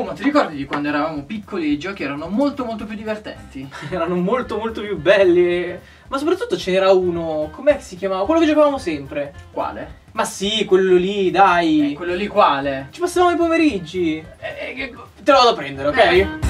Oh, ma ti ricordi di quando eravamo piccoli e i giochi erano molto molto più divertenti? Erano molto molto più belli. Ma soprattutto ce n'era uno, com'è che si chiamava? Quello che giocavamo sempre. Quale? Ma sì, quello lì, dai. Eh, quello lì quale? Ci passavamo i pomeriggi. Eh, che... Te lo vado a prendere, ok?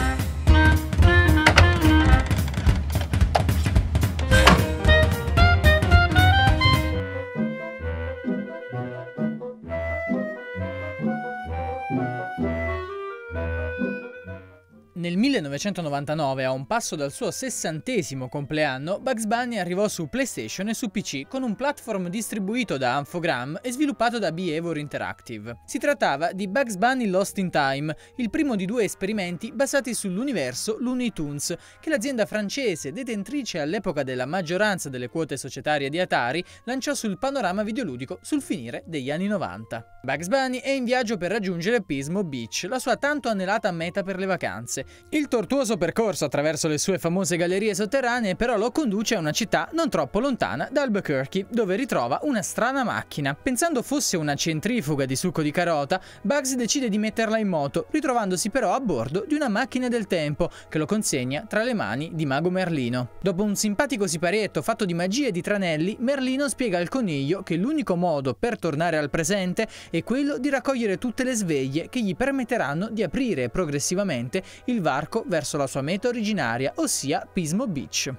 Nel 1999, a un passo dal suo sessantesimo compleanno, Bugs Bunny arrivò su PlayStation e su PC con un platform distribuito da Amphogram e sviluppato da Behavior Interactive. Si trattava di Bugs Bunny Lost in Time, il primo di due esperimenti basati sull'universo Looney Tunes, che l'azienda francese, detentrice all'epoca della maggioranza delle quote societarie di Atari, lanciò sul panorama videoludico sul finire degli anni 90. Bugs Bunny è in viaggio per raggiungere Pismo Beach, la sua tanto anelata meta per le vacanze, il tortuoso percorso attraverso le sue famose gallerie sotterranee però lo conduce a una città non troppo lontana da Albuquerque, dove ritrova una strana macchina. Pensando fosse una centrifuga di succo di carota, Bugs decide di metterla in moto, ritrovandosi però a bordo di una macchina del tempo che lo consegna tra le mani di Mago Merlino. Dopo un simpatico siparietto fatto di magie e di tranelli, Merlino spiega al coniglio che l'unico modo per tornare al presente è quello di raccogliere tutte le sveglie che gli permetteranno di aprire progressivamente il varco verso la sua meta originaria, ossia Pismo Beach.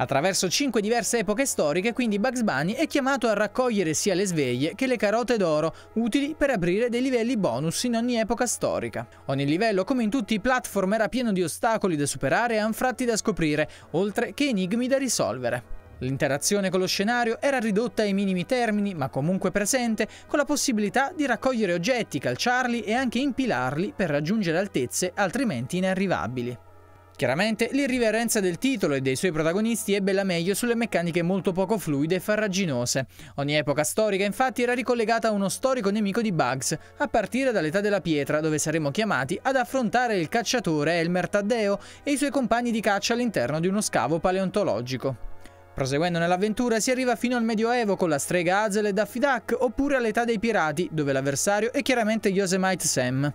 Attraverso cinque diverse epoche storiche, quindi Bugs Bunny è chiamato a raccogliere sia le sveglie che le carote d'oro, utili per aprire dei livelli bonus in ogni epoca storica. Ogni livello, come in tutti i platform, era pieno di ostacoli da superare e anfratti da scoprire, oltre che enigmi da risolvere. L'interazione con lo scenario era ridotta ai minimi termini, ma comunque presente, con la possibilità di raccogliere oggetti, calciarli e anche impilarli per raggiungere altezze altrimenti inarrivabili. Chiaramente l'irriverenza del titolo e dei suoi protagonisti ebbe la meglio sulle meccaniche molto poco fluide e farraginose. Ogni epoca storica infatti era ricollegata a uno storico nemico di Bugs, a partire dall'età della pietra dove saremo chiamati ad affrontare il cacciatore Elmer Taddeo e i suoi compagni di caccia all'interno di uno scavo paleontologico. Proseguendo nell'avventura si arriva fino al Medioevo con la strega Hazel e Daffy Duck, oppure all'età dei pirati, dove l'avversario è chiaramente Yosemite Sam.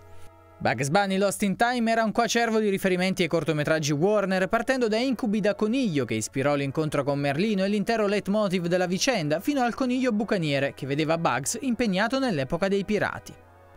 Bugs Bunny Lost in Time era un coacervo di riferimenti ai cortometraggi Warner, partendo da incubi da coniglio che ispirò l'incontro con Merlino e l'intero leitmotiv della vicenda, fino al coniglio bucaniere che vedeva Bugs impegnato nell'epoca dei pirati.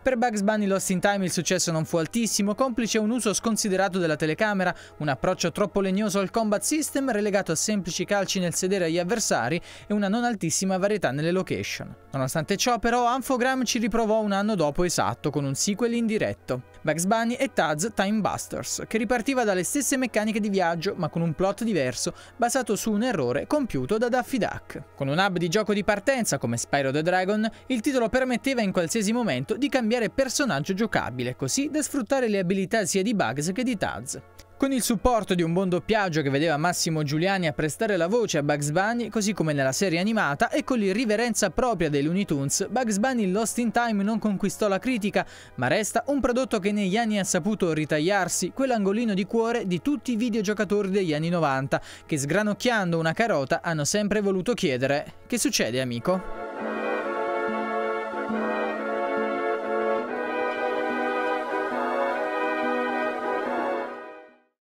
Per Bugs Bunny Lost in Time il successo non fu altissimo, complice un uso sconsiderato della telecamera, un approccio troppo legnoso al combat system relegato a semplici calci nel sedere agli avversari e una non altissima varietà nelle location. Nonostante ciò però Amphogram ci riprovò un anno dopo esatto con un sequel indiretto, Bugs Bunny e Taz Time Busters, che ripartiva dalle stesse meccaniche di viaggio ma con un plot diverso basato su un errore compiuto da Daffy Duck. Con un hub di gioco di partenza come Spyro the Dragon, il titolo permetteva in qualsiasi momento di cambiare personaggio giocabile, così da sfruttare le abilità sia di Bugs che di Taz. Con il supporto di un buon doppiaggio che vedeva Massimo Giuliani a prestare la voce a Bugs Bunny, così come nella serie animata, e con l'irriverenza propria dei Looney Tunes, Bugs Bunny Lost in Time non conquistò la critica, ma resta un prodotto che negli anni ha saputo ritagliarsi quell'angolino di cuore di tutti i videogiocatori degli anni 90, che sgranocchiando una carota hanno sempre voluto chiedere: Che succede, amico?